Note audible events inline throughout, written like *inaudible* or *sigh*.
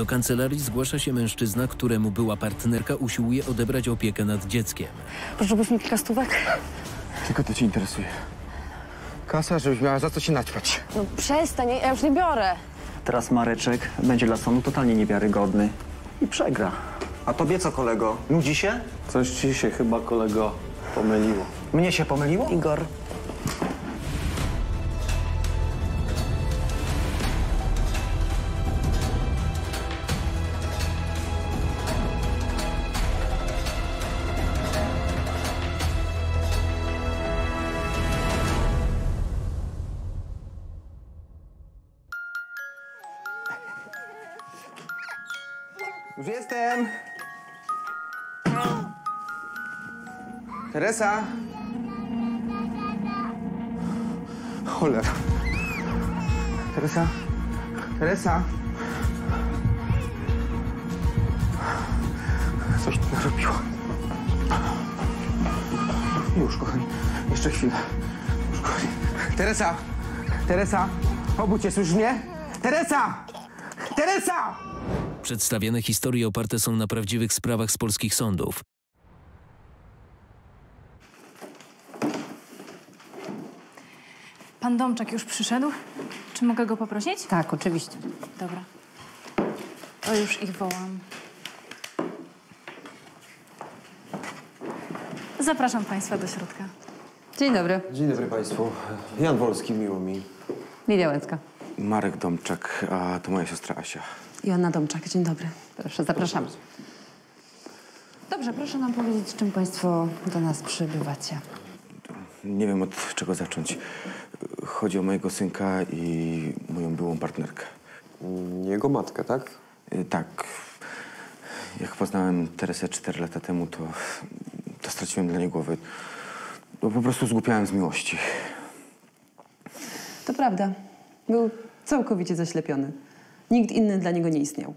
Do kancelarii zgłasza się mężczyzna, któremu była partnerka usiłuje odebrać opiekę nad dzieckiem. Potrzebujesz mi kilka stówek? Tylko to cię interesuje. Kasa, żebyś miała za co się naćpać. No przestań, ja już nie biorę. Teraz Mareczek będzie dla sądu totalnie niewiarygodny i przegra. A tobie co, kolego? Nudzi się? Coś ci się chyba, kolego, pomyliło. Mnie się pomyliło? Igor. Już jestem. Teresa. Cholera. Teresa. Teresa. Coś tu narobiła. Już, kochani. Jeszcze chwilę. Już, kochani. Teresa. Teresa. Obudź się, słyszysz mnie? Teresa! Teresa! Przedstawiane historie oparte są na prawdziwych sprawach z polskich sądów. Pan Domczak już przyszedł? Czy mogę go poprosić? Tak, oczywiście. Dobra. To już ich wołam. Zapraszam Państwa do środka. Dzień dobry. Dzień dobry Państwu. Jan Wolski, miło mi. Lidia Łęcka. Marek Domczak, a to moja siostra Asia. Joanna Domczak, dzień dobry. Proszę, zapraszamy. Dobrze, proszę nam powiedzieć, czym Państwo do nas przybywacie. Nie wiem od czego zacząć. Chodzi o mojego synka i moją byłą partnerkę. Jego matkę, tak? Y, Tak. Jak poznałem Teresę 4 lata temu, to, to straciłem dla niej głowę. No, po prostu zgłupiałem z miłości. To prawda. Był całkowicie zaślepiony. Nikt inny dla niego nie istniał.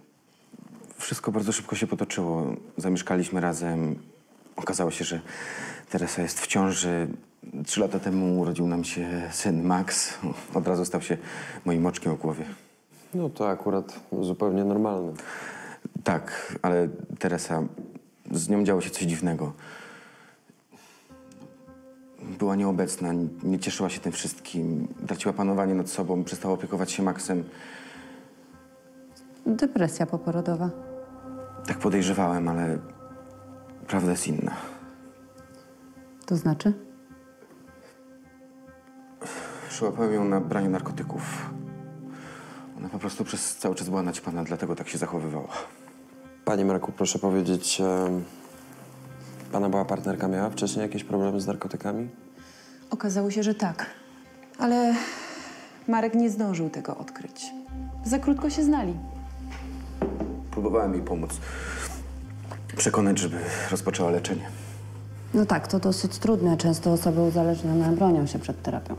Wszystko bardzo szybko się potoczyło. Zamieszkaliśmy razem. Okazało się, że Teresa jest w ciąży. Trzy lata temu urodził nam się syn Max. Od razu stał się moim oczkiem o głowie. No to akurat zupełnie normalne. Tak, ale Teresa, z nią działo się coś dziwnego. Była nieobecna, nie cieszyła się tym wszystkim, traciła panowanie nad sobą, przestała opiekować się Maxem. Depresja poporodowa. Tak podejrzewałem, ale prawda jest inna. To znaczy? Przyłapałem ją na braniu narkotyków. Ona po prostu przez cały czas była naćpana, dlatego tak się zachowywała. Panie Marku, proszę powiedzieć, em, Pana była partnerka miała wcześniej jakieś problemy z narkotykami? Okazało się, że tak. Ale Marek nie zdążył tego odkryć. Za krótko się znali. Próbowałem jej pomóc. Przekonać, żeby rozpoczęła leczenie. No tak, to dosyć trudne. Często osoby uzależnione bronią się przed terapią.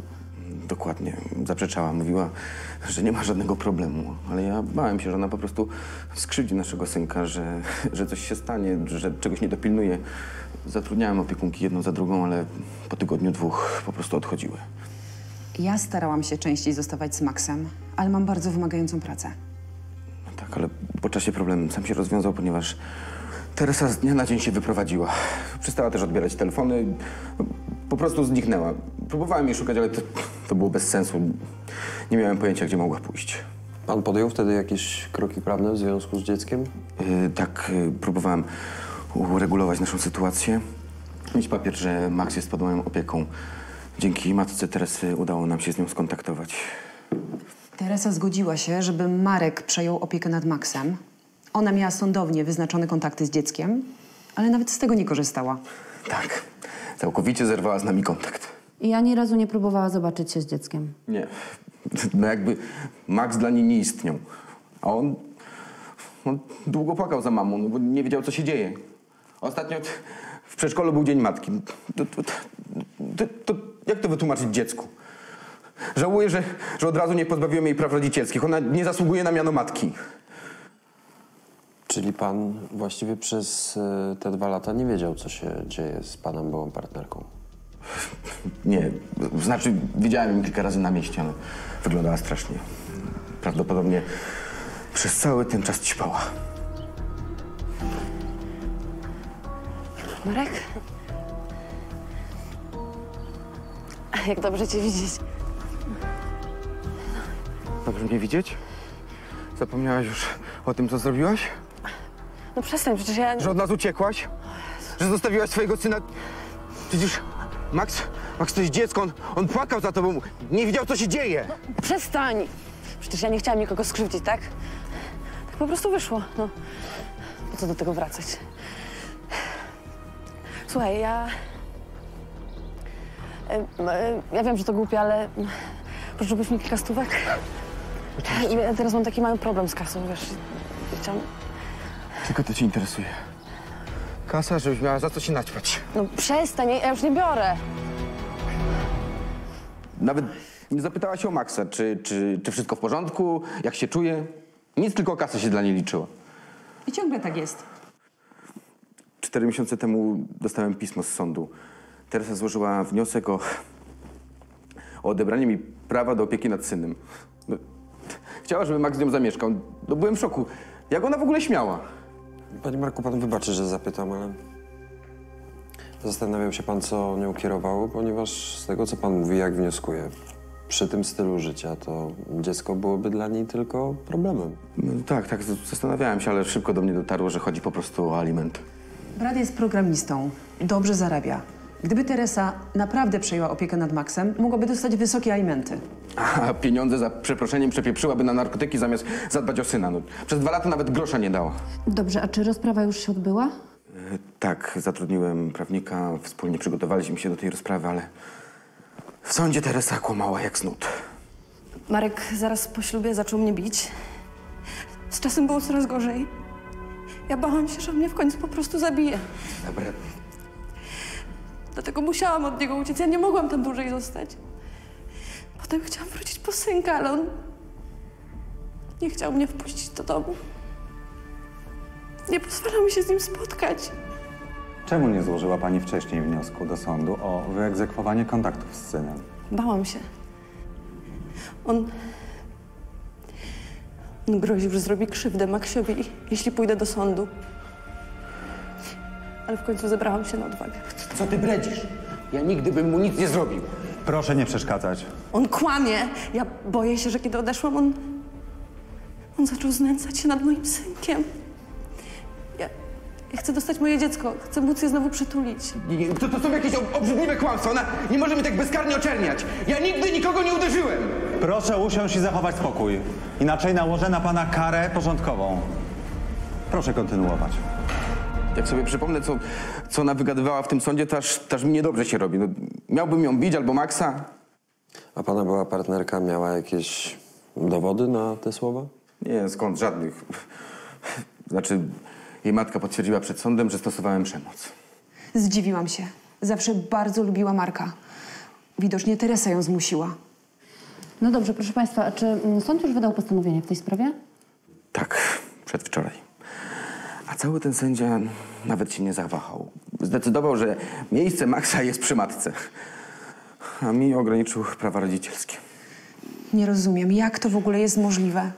Dokładnie. Zaprzeczała. Mówiła, że nie ma żadnego problemu. Ale ja bałem się, że ona po prostu skrzywdzi naszego synka, że, że coś się stanie, że czegoś nie dopilnuje. Zatrudniałem opiekunki jedną za drugą, ale po tygodniu, dwóch po prostu odchodziły. Ja starałam się częściej zostawać z Maxem, ale mam bardzo wymagającą pracę. No tak, ale po czasie problem sam się rozwiązał, ponieważ Teresa z dnia na dzień się wyprowadziła. Przestała też odbierać telefony. Po prostu zniknęła. Próbowałem jej szukać, ale to, to było bez sensu. Nie miałem pojęcia, gdzie mogła pójść. Pan podjął wtedy jakieś kroki prawne w związku z dzieckiem? Yy, tak, yy, próbowałem uregulować naszą sytuację. Mieć papier, że Max jest pod moją opieką. Dzięki matce Teresy udało nam się z nią skontaktować. Teresa zgodziła się, żeby Marek przejął opiekę nad Maxem. Ona miała sądownie wyznaczone kontakty z dzieckiem, ale nawet z tego nie korzystała. Tak, całkowicie zerwała z nami kontakt. I ani razu nie próbowała zobaczyć się z dzieckiem. Nie, no jakby Max dla niej nie istniał. A on, on długo płakał za mamą, no bo nie wiedział, co się dzieje. Ostatnio w przedszkolu był Dzień Matki. To, to, to, to, jak to wytłumaczyć dziecku? Żałuję, że, że od razu nie pozbawiłem jej praw rodzicielskich. Ona nie zasługuje na miano matki. Czyli pan właściwie przez e, te dwa lata nie wiedział, co się dzieje z panem byłą partnerką? *laughs* Nie, znaczy widziałem ją kilka razy na mieście, ale wyglądała strasznie. Prawdopodobnie przez cały ten czas ćpała. Marek? Jak dobrze cię widzieć. Dobrze mnie widzieć? Zapomniałaś już o tym, co zrobiłaś? No przestań, przecież ja... Że od nas uciekłaś? Że zostawiłaś swojego syna? Przecież Max, Max to jest dziecko, on, on płakał za tobą, nie widział, co się dzieje. Przestań! Przecież ja nie chciałam nikogo skrzywdzić, tak? Tak po prostu wyszło, no. Po co do tego wracać? Słuchaj, ja... Ja wiem, że to głupie, ale pożyczyłbyś mi kilka stówek? Ja teraz mam taki mały problem z kasą, wiesz. Chciałam... Tylko to cię interesuje. Kasa, żebyś miała za co się naćpać. No przestań, ja już nie biorę. Nawet nie zapytałaś się o Maxa, czy, czy, czy wszystko w porządku, jak się czuje. Nic, tylko kasa się dla niej liczyła. I ciągle tak jest. Cztery miesiące temu dostałem pismo z sądu. Teresa złożyła wniosek o, o odebranie mi prawa do opieki nad synem. No, chciała, żeby Max z nią zamieszkał. No, byłem w szoku. Jak ona w ogóle śmiała? Panie Marku, pan wybaczy, że zapytam, ale zastanawiał się pan, co nią kierowało, ponieważ z tego, co pan mówi, jak wnioskuje, przy tym stylu życia, to dziecko byłoby dla niej tylko problemem. No, tak, tak, zastanawiałem się, ale szybko do mnie dotarło, że chodzi po prostu o aliment. Brat jest programistą, dobrze zarabia. Gdyby Teresa naprawdę przejęła opiekę nad Maxem, mogłaby dostać wysokie alimenty. A pieniądze za przeproszeniem przepieprzyłaby na narkotyki zamiast zadbać o syna. No, przez dwa lata nawet grosza nie dała. Dobrze, a czy rozprawa już się odbyła? E, Tak, zatrudniłem prawnika, wspólnie przygotowaliśmy się do tej rozprawy, ale w sądzie Teresa kłamała jak snud. Marek zaraz po ślubie zaczął mnie bić. Z czasem było coraz gorzej. Ja bałam się, że mnie w końcu po prostu zabije. Dobra, Dlatego musiałam od niego uciec. Ja nie mogłam tam dłużej zostać. Potem chciałam wrócić po synka, ale on nie chciał mnie wpuścić do domu. Nie pozwalał mi się z nim spotkać. Czemu nie złożyła pani wcześniej wniosku do sądu o wyegzekwowanie kontaktów z synem? Bałam się. On... On groził, że zrobi krzywdę Maksiowi, jeśli pójdę do sądu. Ale w końcu zebrałam się na odwagę. co ty bredzisz? Ja nigdy bym mu nic nie zrobił. Proszę nie przeszkadzać. On kłamie. Ja boję się, że kiedy odeszłam, on... On zaczął znęcać się nad moim synkiem. Ja... Ja chcę dostać moje dziecko. Chcę móc je znowu przytulić. Nie, nie, to, to są jakieś ob- obrzydliwe kłamstwa. Ona nie może mnie tak bezkarnie oczerniać. Ja nigdy nikogo nie uderzyłem. Proszę usiąść i zachować spokój. Inaczej nałożę na pana karę porządkową. Proszę kontynuować. Jak sobie przypomnę, co, co ona wygadywała w tym sądzie, to aż, to aż mi niedobrze się robi. No, miałbym ją bić albo Maxa. A pana była partnerka miała jakieś dowody na te słowa? Nie, skąd? Żadnych. Znaczy, jej matka potwierdziła przed sądem, że stosowałem przemoc. Zdziwiłam się. Zawsze bardzo lubiła Marka. Widocznie Teresa ją zmusiła. No dobrze, proszę Państwa, a czy mm, sąd już wydał postanowienie w tej sprawie? Tak, przedwczoraj. A cały ten sędzia nawet się nie zawahał. Zdecydował, że miejsce Maxa jest przy matce. A mi ograniczył prawa rodzicielskie. Nie rozumiem, jak to w ogóle jest możliwe.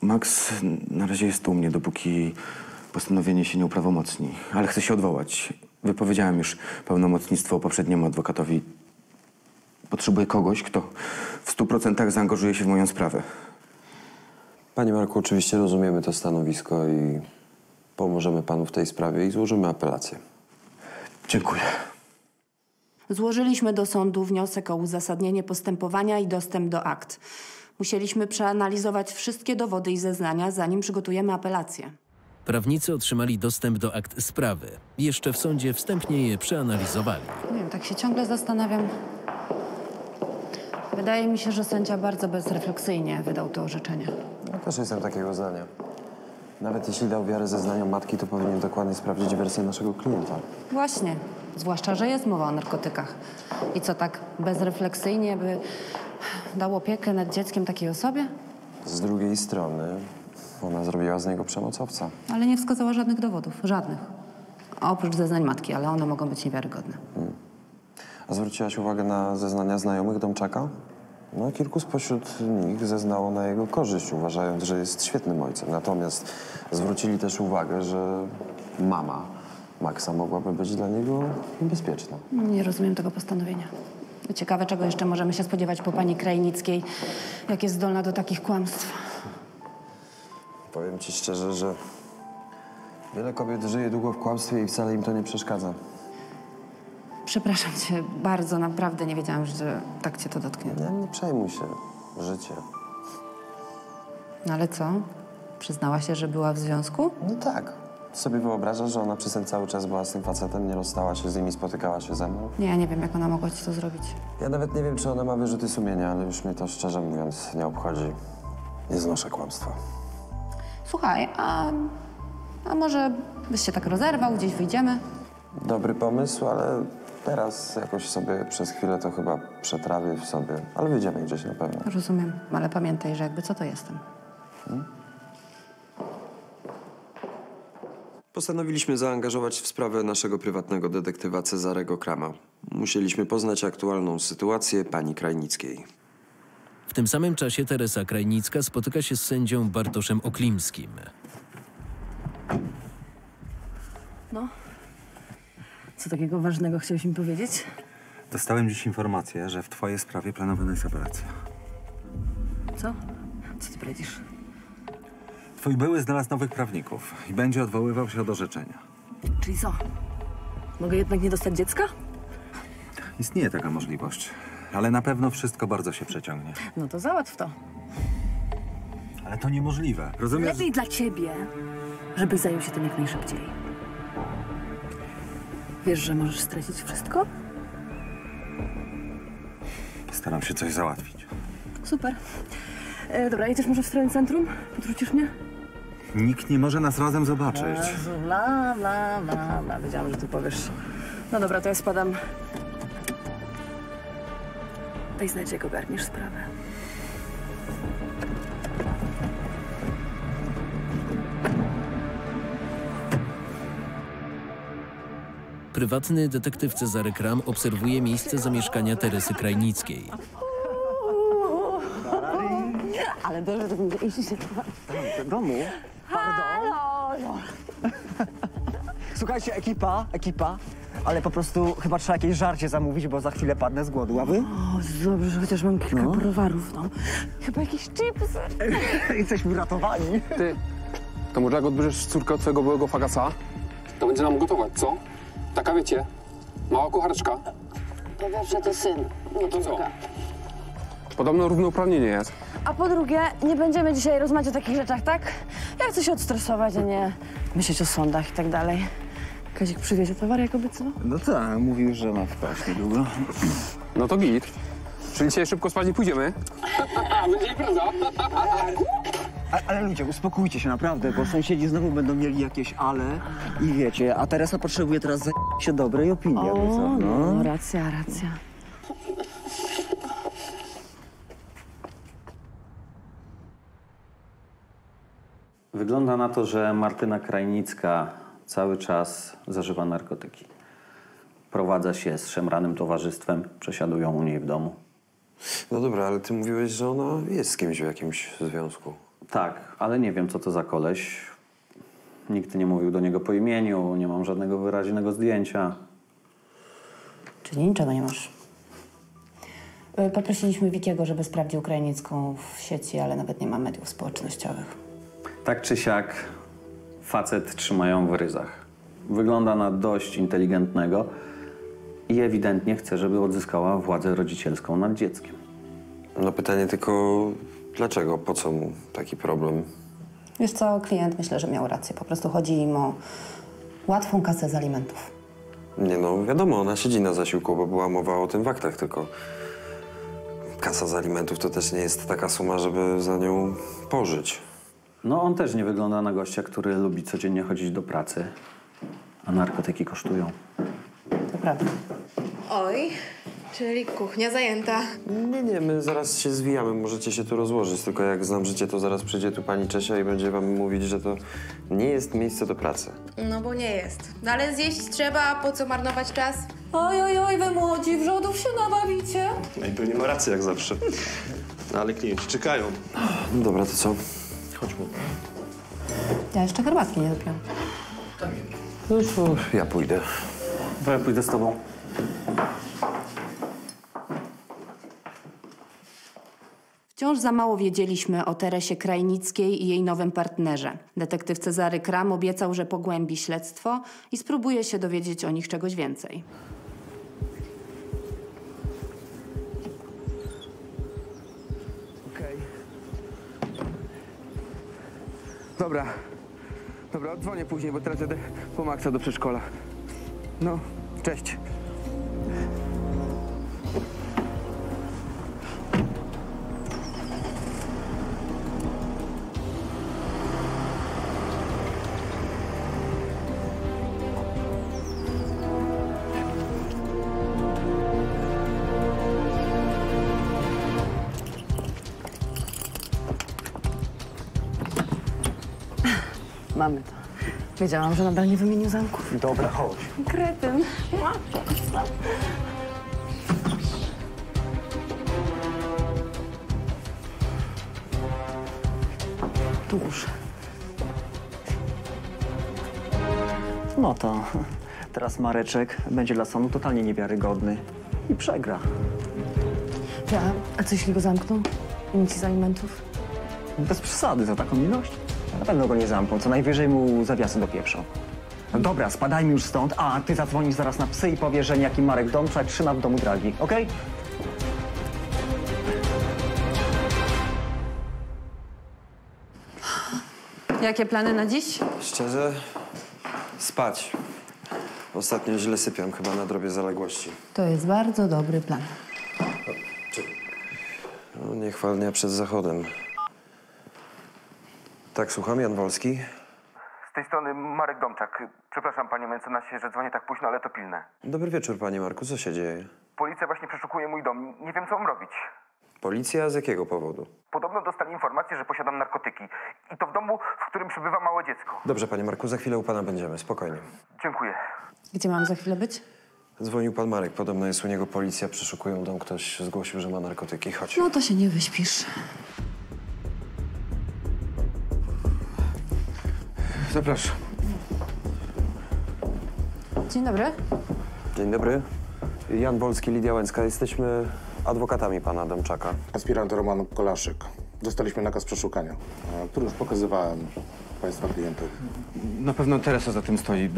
Max na razie jest u mnie, dopóki postanowienie się nie uprawomocni, ale chce się odwołać. Wypowiedziałem już pełnomocnictwo poprzedniemu adwokatowi. Potrzebuję kogoś, kto w stu procentach zaangażuje się w moją sprawę. Panie Marku, oczywiście rozumiemy to stanowisko i pomożemy panu w tej sprawie i złożymy apelację. Dziękuję. Złożyliśmy do sądu wniosek o uzasadnienie postępowania i dostęp do akt. Musieliśmy przeanalizować wszystkie dowody i zeznania, zanim przygotujemy apelację. Prawnicy otrzymali dostęp do akt sprawy. Jeszcze w sądzie wstępnie je przeanalizowali. Nie wiem, tak się ciągle zastanawiam. Wydaje mi się, że sędzia bardzo bezrefleksyjnie wydał to orzeczenie. Ja też jestem takiego zdania. Nawet jeśli dał wiarę zeznaniom matki, to powinien dokładnie sprawdzić wersję naszego klienta. Właśnie. Zwłaszcza, że jest mowa o narkotykach. I co tak bezrefleksyjnie by dał opiekę nad dzieckiem takiej osobie? Z drugiej strony, ona zrobiła z niego przemocowca. Ale nie wskazała żadnych dowodów. Żadnych. Oprócz zeznań matki, ale one mogą być niewiarygodne. A zwróciłaś uwagę na zeznania znajomych Domczaka? No, kilku spośród nich zeznało na jego korzyść, uważając, że jest świetnym ojcem. Natomiast zwrócili też uwagę, że mama Maxa mogłaby być dla niego niebezpieczna. Nie rozumiem tego postanowienia. Ciekawe, czego jeszcze możemy się spodziewać po pani Krajnickiej, jak jest zdolna do takich kłamstw. Powiem ci szczerze, że wiele kobiet żyje długo w kłamstwie i wcale im to nie przeszkadza. Przepraszam cię bardzo, naprawdę nie wiedziałam, że tak cię to dotknie. Nie, nie przejmuj się. Życie. No ale co? Przyznała się, że była w związku? No tak. Sobie wyobrażasz, że ona przez ten cały czas była z tym facetem, nie rozstała się z nim i spotykała się ze mną? Nie, ja nie wiem, jak ona mogła ci to zrobić. Ja nawet nie wiem, czy ona ma wyrzuty sumienia, ale już mnie to szczerze mówiąc nie obchodzi. Nie znoszę kłamstwa. Słuchaj, a, a może byś się tak rozerwał, gdzieś wyjdziemy? Dobry pomysł, ale teraz jakoś sobie przez chwilę to chyba przetrawię w sobie. Ale wyjdziemy gdzieś na pewno. Rozumiem, ale pamiętaj, że jakby co to jestem. Postanowiliśmy zaangażować w sprawę naszego prywatnego detektywa Cezarego Krama. Musieliśmy poznać aktualną sytuację pani Krajnickiej. W tym samym czasie Teresa Krajnicka spotyka się z sędzią Bartoszem Oklimskim. Co takiego ważnego chciałeś mi powiedzieć? Dostałem dziś informację, że w twojej sprawie planowana jest apelacja. Co? Co ty powiedzisz? Twój były znalazł nowych prawników i będzie odwoływał się od orzeczenia. Czyli co? Mogę jednak nie dostać dziecka? Istnieje taka możliwość, ale na pewno wszystko bardzo się przeciągnie. No to załatw to. Ale to niemożliwe. Rozumiesz? Lepiej dla ciebie, żebyś zajął się tym jak najszybciej. Wiesz, że możesz stracić wszystko? Staram się coś załatwić. Super. E, dobra, jedziesz może w stronę centrum? Podrzucisz mnie? Nikt nie może nas razem zobaczyć. Jezu, Bla, bla, bla, bla. Wiedziałam, że ty powiesz. No dobra, to ja spadam. Daj znać, jak ogarniesz sprawę. Prywatny detektyw Cezary Kram obserwuje miejsce zamieszkania Teresy Krajnickiej. Ale dobrze, to będzie iść się Do domu? Pardon? Słuchajcie, ekipa, ekipa, ale po prostu chyba trzeba jakieś żarcie zamówić, bo za chwilę padnę z głodu, a wy? O, dobrze, że chociaż mam kilka browarów, no. Chyba jakieś chipsy. *laughs* Jesteśmy uratowani. Ty, to może jak odbierzesz córkę od swojego byłego fagasa, to będzie nam gotować, co? Taka wiecie, mała kuchareczka. Po pierwsze to syn, nie to co? córka. Podobno równouprawnienie jest. A po drugie, nie będziemy dzisiaj rozmawiać o takich rzeczach, tak? Ja chcę się odstresować, a nie myśleć o sądach i tak dalej. Kazik przywiezie towar, jak obiecywał? No tak, mówił, że ma wpaść niedługo. No to git. Czyli dzisiaj szybko spać nie pójdziemy? *laughs* Będzie impreza. A, ale ludzie, uspokójcie się naprawdę, bo sąsiedzi znowu będą mieli jakieś ale i wiecie, a Teresa potrzebuje teraz za się dobrej opinii, jakby co, O, no. no, racja, racja. Wygląda na to, że Martyna Krajnicka cały czas zażywa narkotyki. Prowadza się z szemranym towarzystwem, przesiadują u niej w domu. No dobra, ale ty mówiłeś, że ona jest z kimś w jakimś związku. Tak, ale nie wiem, co to za koleś. Nikt nie mówił do niego po imieniu, nie mam żadnego wyraźnego zdjęcia. Czyli niczego nie masz. Y, Poprosiliśmy Wikiego, żeby sprawdził Krajnicką w sieci, ale nawet nie ma mediów społecznościowych. Tak czy siak, facet trzymają w ryzach. Wygląda na dość inteligentnego i ewidentnie chce, żeby odzyskała władzę rodzicielską nad dzieckiem. No pytanie tylko, dlaczego? Po co mu taki problem? Wiesz co, klient myślę, że miał rację. Po prostu chodzi im o łatwą kasę z alimentów. Nie no, wiadomo, ona siedzi na zasiłku, bo była mowa o tym w aktach, tylko kasa z alimentów to też nie jest taka suma, żeby za nią pożyć. No, on też nie wygląda na gościa, który lubi codziennie chodzić do pracy, a narkotyki kosztują. To prawda. Oj, Czyli kuchnia zajęta. Nie, nie, my zaraz się zwijamy, możecie się tu rozłożyć, tylko jak znam życie, to zaraz przyjdzie tu pani Czesia i będzie wam mówić, że to nie jest miejsce do pracy. No bo nie jest. No ale zjeść trzeba, a po co marnować czas? Oj, oj, oj, wy młodzi wrzodów się nabawicie. No i pewnie ma rację jak zawsze. No, ale klienci czekają. No dobra, to co? Chodźmy. Ja jeszcze herbatki nie dopiłam. No to ja pójdę. To ja pójdę z tobą. Wciąż za mało wiedzieliśmy o Teresie Krajnickiej i jej nowym partnerze. Detektyw Cezary Kram obiecał, że pogłębi śledztwo i spróbuje się dowiedzieć o nich czegoś więcej. Okej. Dobra. Dobra, oddzwonię później, bo teraz jadę po Maxa do przedszkola. No, cześć. Wiedziałam, że nadal nie wymienił zamków. Dobra, chodź. Kretyn. Tuż. No to teraz Mareczek będzie dla sądu totalnie niewiarygodny i przegra. Ja, a co jeśli go zamkną? I nic z alimentów? Bez przesady za taką ilość. Na pewno go nie zamkną, co najwyżej mu zawiasy dopieprzą. No dobra, spadajmy już stąd, a ty zadzwonisz zaraz na psy i powiesz, że niejaki Marek Domczak trzyma w domu dragi, okej? Jakie plany na dziś? Szczerze? Spać. Ostatnio źle sypiam, chyba na drobie zaległości. To jest bardzo dobry plan. No, niechwalnia przed zachodem. Tak, słucham, Jan Wolski. Z tej strony Marek Domczak. Przepraszam, panie mecenasie, że dzwonię tak późno, ale to pilne. Dobry wieczór, panie Marku, co się dzieje? Policja właśnie przeszukuje mój dom. Nie wiem, co mam robić. Policja z jakiego powodu? Podobno dostali informację, że posiadam narkotyki. I to w domu, w którym przebywa małe dziecko. Dobrze, panie Marku, za chwilę u pana będziemy, spokojnie. Dziękuję. Gdzie mam za chwilę być? Dzwonił pan Marek, podobno jest u niego policja, przeszukują dom, ktoś zgłosił, że ma narkotyki. Chodź. No to się nie wyśpisz. Zapraszam. Dzień dobry. Dzień dobry. Jan Wolski, Lidia Łęcka. Jesteśmy adwokatami pana Domczaka. Aspirant Roman Kolaszyk. Dostaliśmy nakaz przeszukania, który już pokazywałem państwa klientowi. Na pewno Teresa za tym stoi.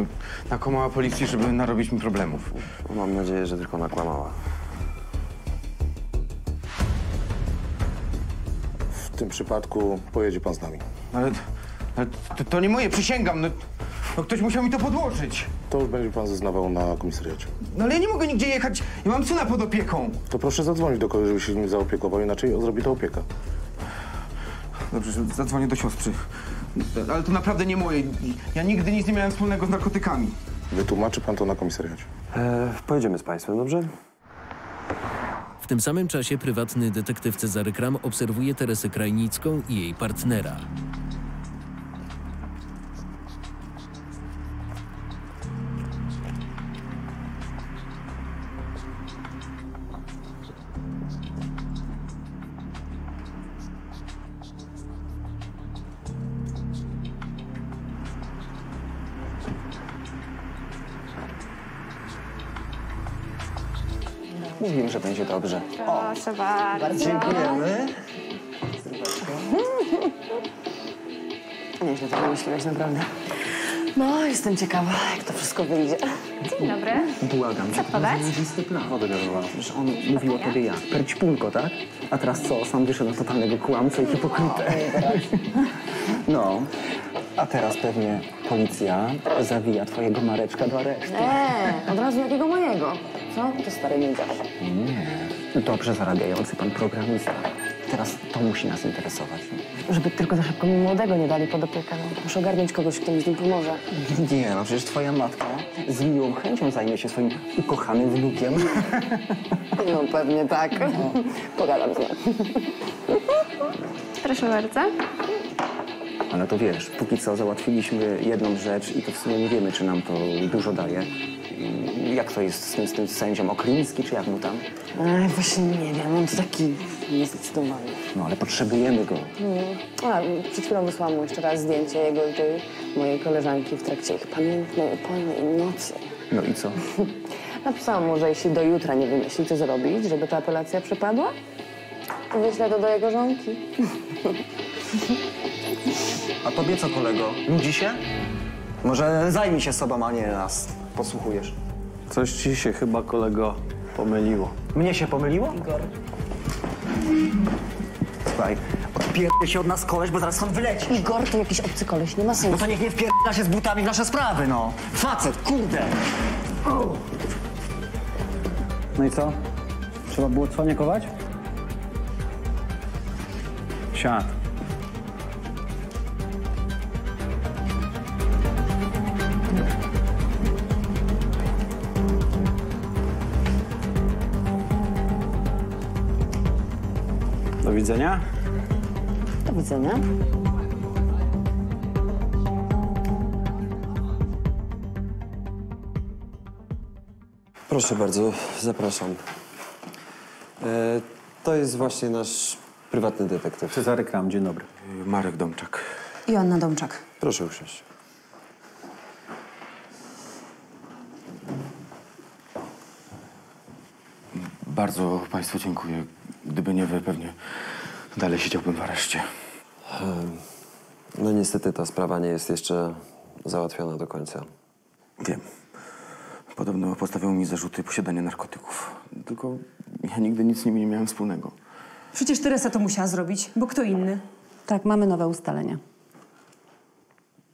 Nakłamała policji, żeby narobić mi problemów. Mam nadzieję, że tylko nakłamała. W tym przypadku pojedzie pan z nami. Ale, ale to, to nie moje, przysięgam. No, no ktoś musiał mi to podłożyć. To już będzie pan zeznawał na komisariacie. No ale ja nie mogę nigdzie jechać. Ja mam syna pod opieką. To proszę zadzwonić do kogoś, żeby się nim zaopiekował, inaczej zrobi to opieka. Dobrze, że zadzwonię do siostry. Ale to naprawdę nie moje. Ja nigdy nic nie miałem wspólnego z narkotykami. Wytłumaczy pan to na komisariacie. E, pojedziemy z państwem, dobrze? W tym samym czasie prywatny detektyw Cezary Kram obserwuje Teresę Krajnicką i jej partnera. Mówiłem, że będzie dobrze. Proszę bardzo. Dziękujemy. Nieźle to wymyśliłeś, naprawdę. No, jestem ciekawa, jak to wszystko wyjdzie. Dzień dobry. Błagam cię, to podać? jest zajebisty plan. Wodę gazowała. Przecież on mówił o tobie jak? Perćpunko, tak? A teraz co? Sam wyszedł na totalnego kłamcę i hipokrytę. *laughs* No. A teraz pewnie policja zawija twojego Mareczka do aresztu. Eee, od razu jakiego mojego? Co? To stary ninja. Nie. Dobrze zarabiający pan programista. teraz to musi nas interesować. Żeby tylko za szybko mi młodego nie dali pod opiekę. No. Muszę ogarnąć kogoś, kto mi z nim pomoże. Nie, no przecież twoja matka z miłą chęcią zajmie się swoim ukochanym wnukiem. *laughs* No pewnie tak. Pogadam z nią. Proszę bardzo. Ale to wiesz, póki co załatwiliśmy jedną rzecz i to w sumie nie wiemy, czy nam to dużo daje. Jak to jest z tym, z tym sędzią Okliński, czy jak mu tam? Ej, właśnie nie wiem, on to taki niezdecydowany. No ale potrzebujemy go. No. A, przed chwilą wysłałam mu jeszcze raz zdjęcie jego i tej mojej koleżanki w trakcie ich pamiętnej, upojnej nocy. No i co? *laughs* Napisałam mu, że jeśli do jutra nie wymyśli, co zrobić, żeby ta apelacja przepadła, to wyślę to do jego żonki. *laughs* A tobie co, kolego? Nudzi się? Może zajmij się sobą, a nie nas posłuchujesz. Coś ci się chyba, kolego, pomyliło. Mnie się pomyliło? Igor. Słuchaj, odpierdol się od nas koleś, bo zaraz stąd wyleci. Igor to jakiś obcy koleś, nie ma sensu. No to niech nie wpierdala się z butami w nasze sprawy, no. Facet, kurde. No i co? Trzeba było cwanikować? Siad. Widzenia. Do widzenia. Proszę bardzo, zapraszam. E, to jest właśnie nasz prywatny detektyw. Cezary Kram, dzień dobry. Marek Domczak. Joanna Domczak. Proszę usiąść. Bardzo Państwu dziękuję. Gdyby nie Wy, pewnie dalej siedziałbym w areszcie. No niestety ta sprawa nie jest jeszcze załatwiona do końca. Wiem. Podobno postawią mi zarzuty posiadania narkotyków. Tylko ja nigdy nic z nimi nie miałem wspólnego. Przecież Teresa to musiała zrobić, bo kto inny? Tak, mamy nowe ustalenia.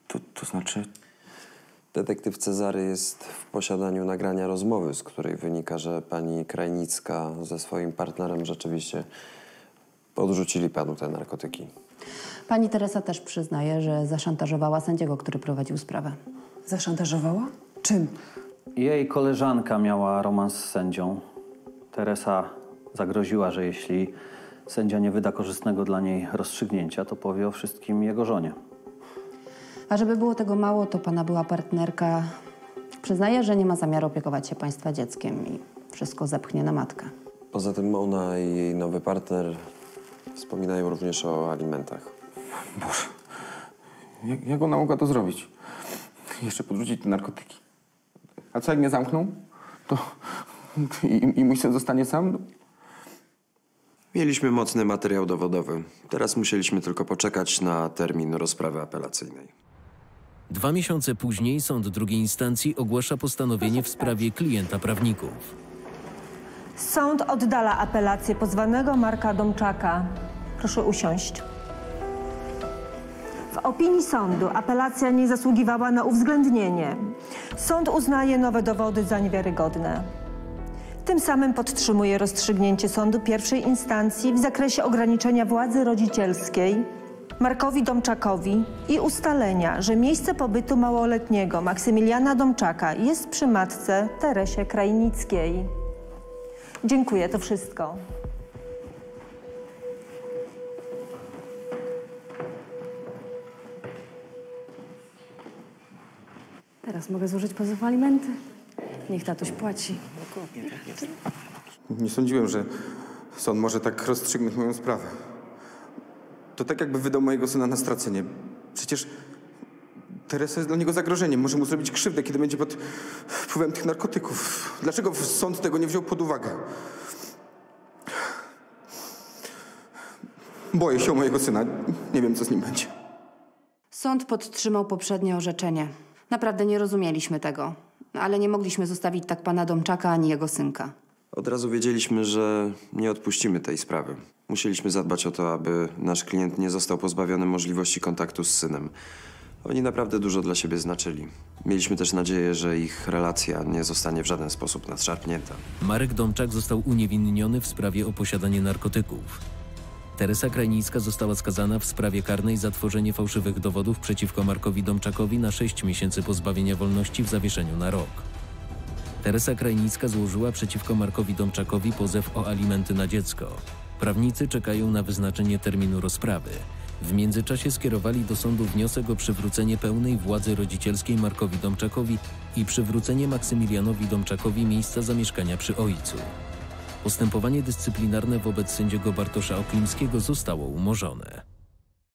To, to znaczy, Detektyw Cezary jest w posiadaniu nagrania rozmowy, z której wynika, że pani Krajnicka ze swoim partnerem rzeczywiście odrzucili panu te narkotyki. Pani Teresa też przyznaje, że zaszantażowała sędziego, który prowadził sprawę. Zaszantażowała? Czym? Jej koleżanka miała romans z sędzią. Teresa zagroziła, że jeśli sędzia nie wyda korzystnego dla niej rozstrzygnięcia, to powie o wszystkim jego żonie. A żeby było tego mało, to pana była partnerka przyznaje, że nie ma zamiaru opiekować się państwa dzieckiem i wszystko zepchnie na matkę. Poza tym ona i jej nowy partner wspominają również o alimentach. Boże, jak, jak ona mogła to zrobić? Jeszcze podrzucić te narkotyki. A co jak mnie zamkną? To i, i mój syn zostanie sam? Mieliśmy mocny materiał dowodowy. Teraz musieliśmy tylko poczekać na termin rozprawy apelacyjnej. Dwa miesiące później sąd drugiej instancji ogłasza postanowienie w sprawie klienta prawników. Sąd oddala apelację pozwanego Marka Domczaka. Proszę usiąść. W opinii sądu apelacja nie zasługiwała na uwzględnienie. Sąd uznaje nowe dowody za niewiarygodne. Tym samym podtrzymuje rozstrzygnięcie sądu pierwszej instancji w zakresie ograniczenia władzy rodzicielskiej Markowi Domczakowi i ustalenia, że miejsce pobytu małoletniego Maksymiliana Domczaka jest przy matce Teresie Krajnickiej. Dziękuję, to wszystko. Teraz mogę złożyć pozew alimenty. Niech tatuś płaci. Nie sądziłem, że sąd może tak rozstrzygnąć moją sprawę. To tak jakby wydał mojego syna na stracenie. Przecież Teresa jest dla niego zagrożeniem. Może mu zrobić krzywdę, kiedy będzie pod wpływem tych narkotyków. Dlaczego sąd tego nie wziął pod uwagę? Boję się o mojego syna. Nie wiem, co z nim będzie. Sąd podtrzymał poprzednie orzeczenie. Naprawdę nie rozumieliśmy tego, ale nie mogliśmy zostawić tak pana Domczaka ani jego synka. Od razu wiedzieliśmy, że nie odpuścimy tej sprawy. Musieliśmy zadbać o to, aby nasz klient nie został pozbawiony możliwości kontaktu z synem. Oni naprawdę dużo dla siebie znaczyli. Mieliśmy też nadzieję, że ich relacja nie zostanie w żaden sposób nadszarpnięta. Marek Domczak został uniewinniony w sprawie o posiadanie narkotyków. Teresa Krajnicka została skazana w sprawie karnej za tworzenie fałszywych dowodów przeciwko Markowi Domczakowi na 6 miesięcy pozbawienia wolności w zawieszeniu na rok. Teresa Krajnicka złożyła przeciwko Markowi Domczakowi pozew o alimenty na dziecko. Prawnicy czekają na wyznaczenie terminu rozprawy. W międzyczasie skierowali do sądu wniosek o przywrócenie pełnej władzy rodzicielskiej Markowi Domczakowi i przywrócenie Maksymilianowi Domczakowi miejsca zamieszkania przy ojcu. Postępowanie dyscyplinarne wobec sędziego Bartosza Oklimskiego zostało umorzone.